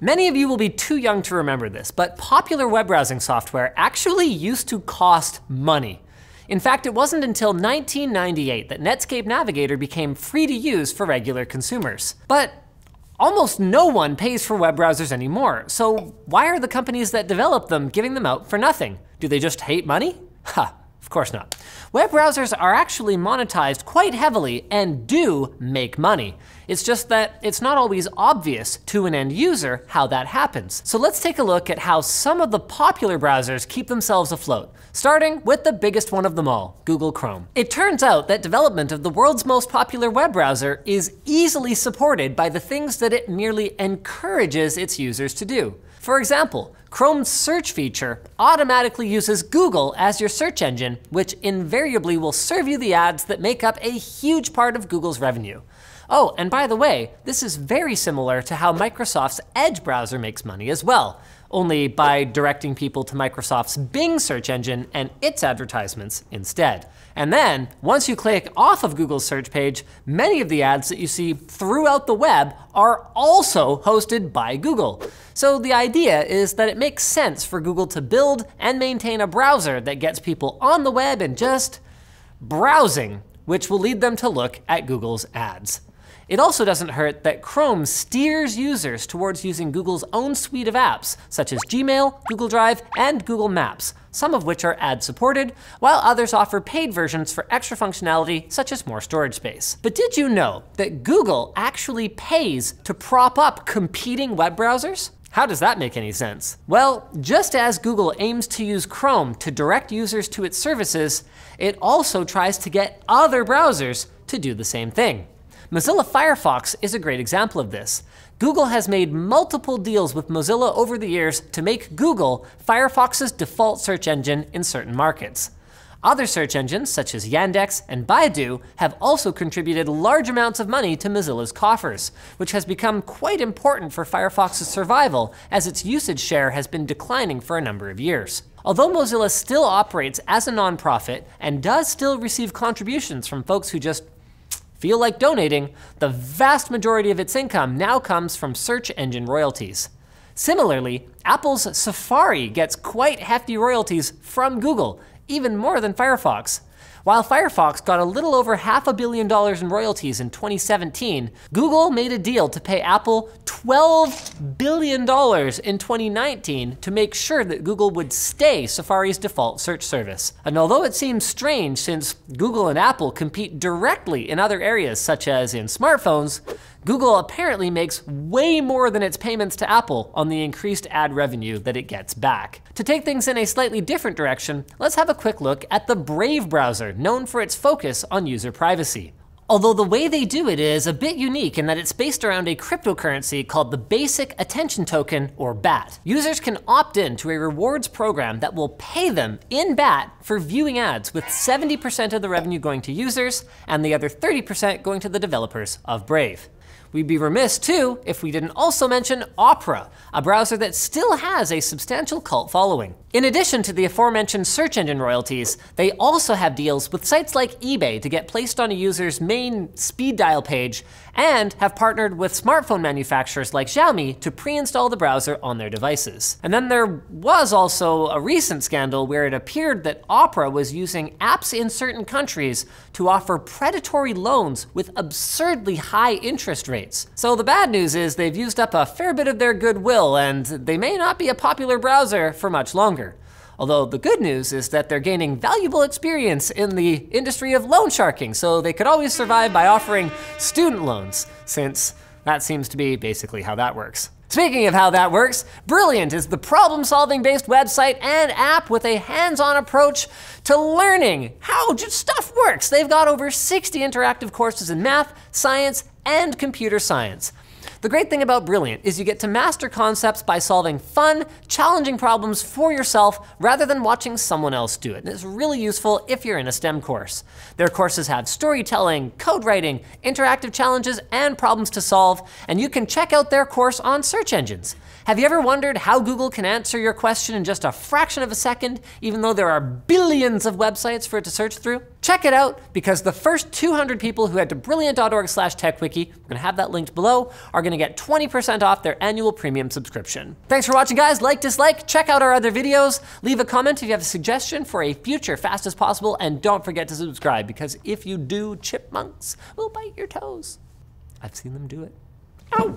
Many of you will be too young to remember this, but popular web browsing software actually used to cost money. In fact, it wasn't until 1998 that Netscape Navigator became free to use for regular consumers. But almost no one pays for web browsers anymore, so why are the companies that develop them giving them out for nothing? Do they just hate money? Ha, of course not. Web browsers are actually monetized quite heavily and do make money. It's just that it's not always obvious to an end user how that happens. So let's take a look at how some of the popular browsers keep themselves afloat, starting with the biggest one of them all, Google Chrome. It turns out that development of the world's most popular web browser is easily supported by the things that it merely encourages its users to do. For example, Chrome's search feature automatically uses Google as your search engine, which invariably will serve you the ads that make up a huge part of Google's revenue. Oh, and by the way, this is very similar to how Microsoft's Edge browser makes money as well, only by directing people to Microsoft's Bing search engine and its advertisements instead. And then, once you click off of Google's search page, many of the ads that you see throughout the web are also hosted by Google. So the idea is that it makes sense for Google to build and maintain a browser that gets people on the web and just browsing, which will lead them to look at Google's ads. It also doesn't hurt that Chrome steers users towards using Google's own suite of apps, such as Gmail, Google Drive, and Google Maps, some of which are ad supported, while others offer paid versions for extra functionality, such as more storage space. But did you know that Google actually pays to prop up competing web browsers? How does that make any sense? Well, just as Google aims to use Chrome to direct users to its services, it also tries to get other browsers to do the same thing. Mozilla Firefox is a great example of this. Google has made multiple deals with Mozilla over the years to make Google Firefox's default search engine in certain markets. Other search engines, such as Yandex and Baidu, have also contributed large amounts of money to Mozilla's coffers, which has become quite important for Firefox's survival as its usage share has been declining for a number of years. Although Mozilla still operates as a nonprofit and does still receive contributions from folks who just feel like donating, the vast majority of its income now comes from search engine royalties. Similarly, Apple's Safari gets quite hefty royalties from Google, even more than Firefox. While Firefox got a little over half a billion dollars in royalties in 2017, Google made a deal to pay Apple $12 billion in 2019 to make sure that Google would stay Safari's default search service. And although it seems strange since Google and Apple compete directly in other areas such as in smartphones, Google apparently makes way more than its payments to Apple on the increased ad revenue that it gets back. To take things in a slightly different direction, let's have a quick look at the Brave browser, known for its focus on user privacy. Although the way they do it is a bit unique in that it's based around a cryptocurrency called the Basic Attention Token, or BAT. Users can opt in to a rewards program that will pay them in BAT for viewing ads, with 70% of the revenue going to users and the other 30% going to the developers of Brave. We'd be remiss too if we didn't also mention Opera, a browser that still has a substantial cult following. In addition to the aforementioned search engine royalties, they also have deals with sites like eBay to get placed on a user's main speed dial page and have partnered with smartphone manufacturers like Xiaomi to pre-install the browser on their devices. And then there was also a recent scandal where it appeared that Opera was using apps in certain countries to offer predatory loans with absurdly high interest rates. So the bad news is they've used up a fair bit of their goodwill and they may not be a popular browser for much longer. Although the good news is that they're gaining valuable experience in the industry of loan sharking, so they could always survive by offering student loans, since that seems to be basically how that works. Speaking of how that works, Brilliant is the problem solving based website and app with a hands on approach to learning how stuff works. They've got over 60 interactive courses in math, science, and computer science. The great thing about Brilliant is you get to master concepts by solving fun, challenging problems for yourself rather than watching someone else do it. And it's really useful if you're in a STEM course. Their courses have storytelling, code writing, interactive challenges, and problems to solve, and you can check out their course on search engines. Have you ever wondered how Google can answer your question in just a fraction of a second, even though there are billions of websites for it to search through? Check it out, because the first 200 people who head to brilliant.org slash techquickie, we're gonna have that linked below, are gonna get 20% off their annual premium subscription. Thanks for watching guys, like, dislike, check out our other videos, leave a comment if you have a suggestion for a future Fast as Possible, and don't forget to subscribe because if you do, chipmunks will bite your toes. I've seen them do it. Ow!